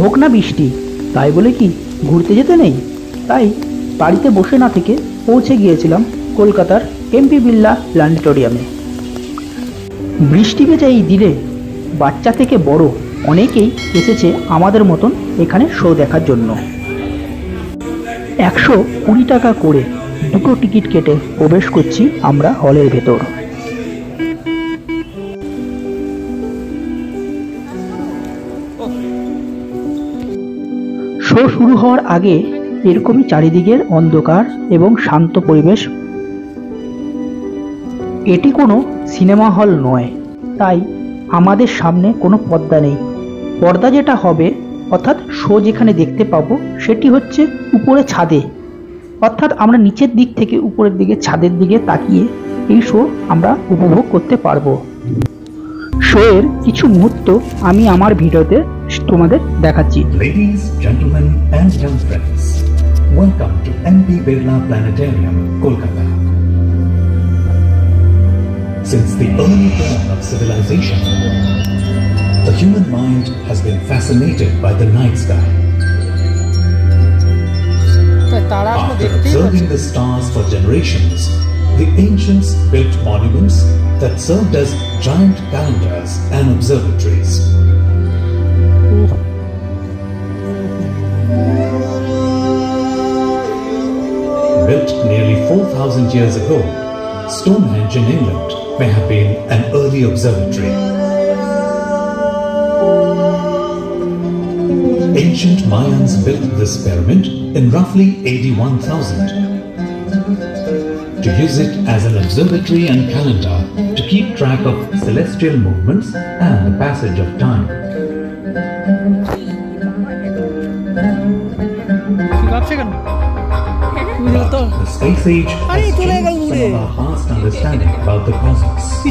হোক না বৃষ্টি, তাই বলে কি ঘুরতে যেতে নেই? তাই বাড়িতে বসে না থেকে পৌঁছে গিয়েছিলাম কলকাতার এমপি বিল্লা প্ল্যানেটোরিয়ামে বৃষ্টি ভেজা এই দিনে বাচ্চা থেকে বড় অনেকেই এসেছে আমাদের মতন এখানে শো দেখার জন্য। একশো কুড়ি টাকা করে দুটো টিকিট কেটে প্রবেশ করছি আমরা হলের ভেতর। শুরু হওয়ার আগে এরকমই চারিদিকের অন্ধকার এবং শান্ত পরিবেশ। এটি কোনো সিনেমা হল নয়, তাই আমাদের সামনে কোনো পর্দা নেই। পর্দা যেটা হবে, অর্থাৎ শো যেখানে দেখতে পাবো, সেটি হচ্ছে উপরে ছাদে। অর্থাৎ আমরা নিচের দিক থেকে উপরের দিকে, ছাদের দিকে তাকিয়ে এই শো আমরা উপভোগ করতে পারব। শো এর কিছু মুহূর্ত আমি আমার ভিডিওতে তোমাদের দেখাচ্ছি Ladies, gentlemen, and young friends, welcome to MP Birla Planetarium, Kolkata. Since the early dawn of civilization, the human mind has been fascinated by the night sky. After observing the stars for generations, the ancients built monuments that served as giant calendars and observatories. Built nearly 4,000 years ago, Stonehenge in England may have been an early observatory. Ancient Mayans built this pyramid in roughly AD 1000 to use it as an observatory and calendar to keep track of celestial movements and the passage of time. But the space age has changed some of our past understanding about the cosmos.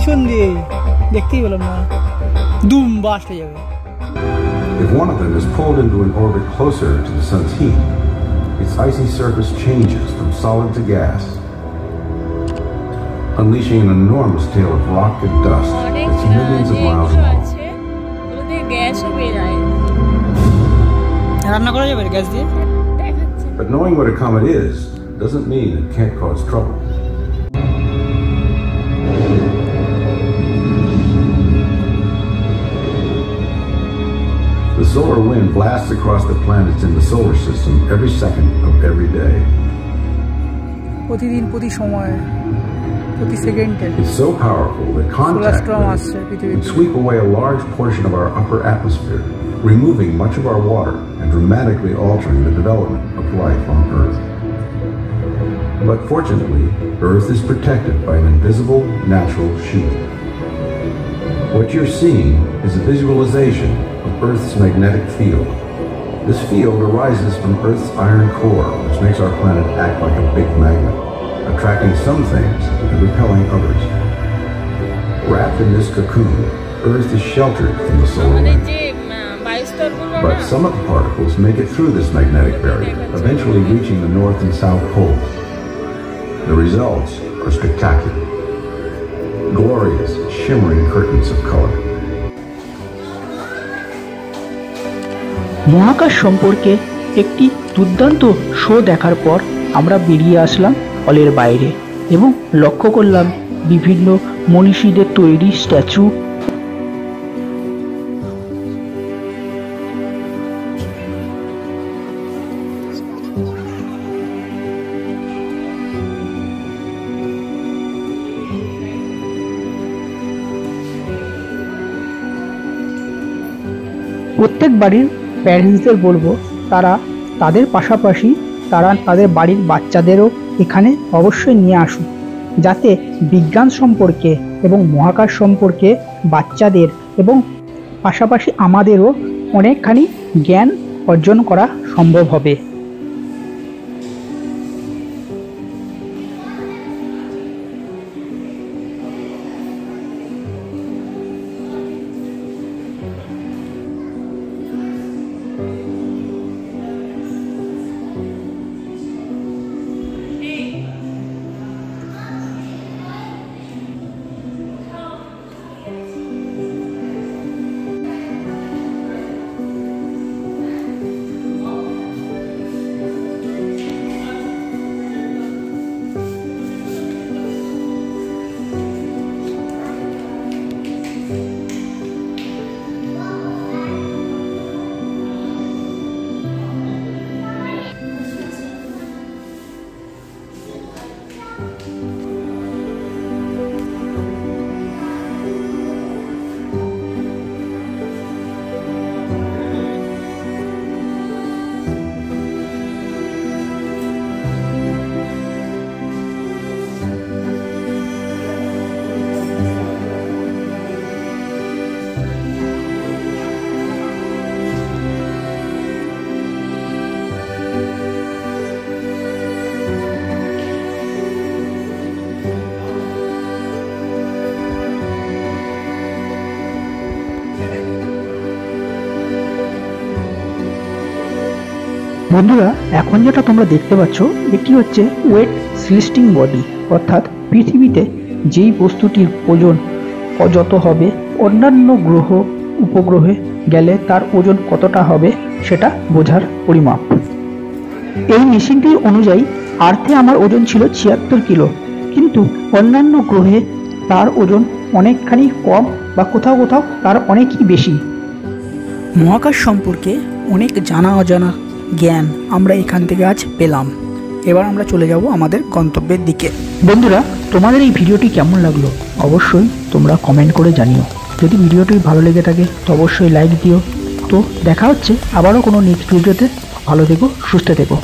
If one of them is pulled into an orbit closer to the sun's heat, its icy surface changes from solid to gas unleashing an enormous tail of rock and dust অনেক that's millions of যে miles কিছু long. আছে ওগুলো দিয়ে গ্যাসও বেরায় রান্না করা যাবে গ্যাস দিয়ে দেখাচ্ছে But knowing what a comet is doesn't mean it can't cause trouble. The solar wind blasts across the planets in the solar system every second of every day. প্রতিদিন প্রতি সময় প্রতি সেকেন্ডে It's so powerful that contact storm with আসছে it পৃথিবীতে। would sweep away a large portion of our upper atmosphere, removing much of our water and dramatically altering the development of life on Earth. But fortunately, Earth is protected by an invisible natural shield. What you're seeing is a visualization of Earth's magnetic field. This field arises from Earth's iron core, which makes our planet act like a big magnet, attracting some things and repelling others. Wrapped in this cocoon, Earth is sheltered from the solar আমাদের wind. যে আহ, বায়ুস্তরগুলো But না some of the particles make it through this magnetic barrier, eventually reaching the North and South poles. The results are spectacular. Glorious, shimmering curtains of color. মহাকাশ সম্পর্কে একটি দুর্দান্ত show দেখার পর আমরা বেরিয়ে আসলাম হলের বাইরে এবং লক্ষ্য করলাম বিভিন্ন মনীষীদের তৈরি স্ট্যাচু। প্রত্যেক বাড়ির প্যারেন্টসদের বলব, তারা তাদের পাশাপাশি তারা তাদের বাড়ির বাচ্চাদেরও এখানে অবশ্যই নিয়ে আসুন, যাতে বিজ্ঞান সম্পর্কে এবং মহাকাশ সম্পর্কে বাচ্চাদের এবং পাশাপাশি আমাদেরও অনেকখানি জ্ঞান অর্জন করা সম্ভব হবে। বন্ধুরা, এখন যেটা তোমরা দেখতে পাচ্ছ, এটি হচ্ছে ওয়েট সিলিস্টিং বডি অর্থাৎ পৃথিবীতে যেই বস্তুটির ওজন যত হবে, অন্যান্য গ্রহ উপগ্রহে গেলে তার ওজন কতটা হবে, সেটা বোঝার পরিমাপ। এই মেশিনটির অনুযায়ী, আর্থে আমার ওজন ছিল ছিয়াত্তর কিলো, কিন্তু অন্যান্য গ্রহে তার ওজন অনেকখানি কম বা কোথাও কোথাও তার অনেকই বেশি। মহাকাশ সম্পর্কে অনেক জানা অজানা জ্ঞান আমরা এখান থেকে আজ পেলাম। এবার আমরা চলে যাব আমাদের গন্তব্যের দিকে। বন্ধুরা, তোমাদের এই ভিডিওটি কেমন লাগল? অবশ্যই তোমরা কমেন্ট করে জানিও। যদি ভিডিওটি ভালো লেগে থাকে, তো অবশ্যই লাইক দিও। তো দেখা হচ্ছে আবারও কোনো নেক্সট ভিডিওতে। ভালো থেকো, সুস্থ থেকো।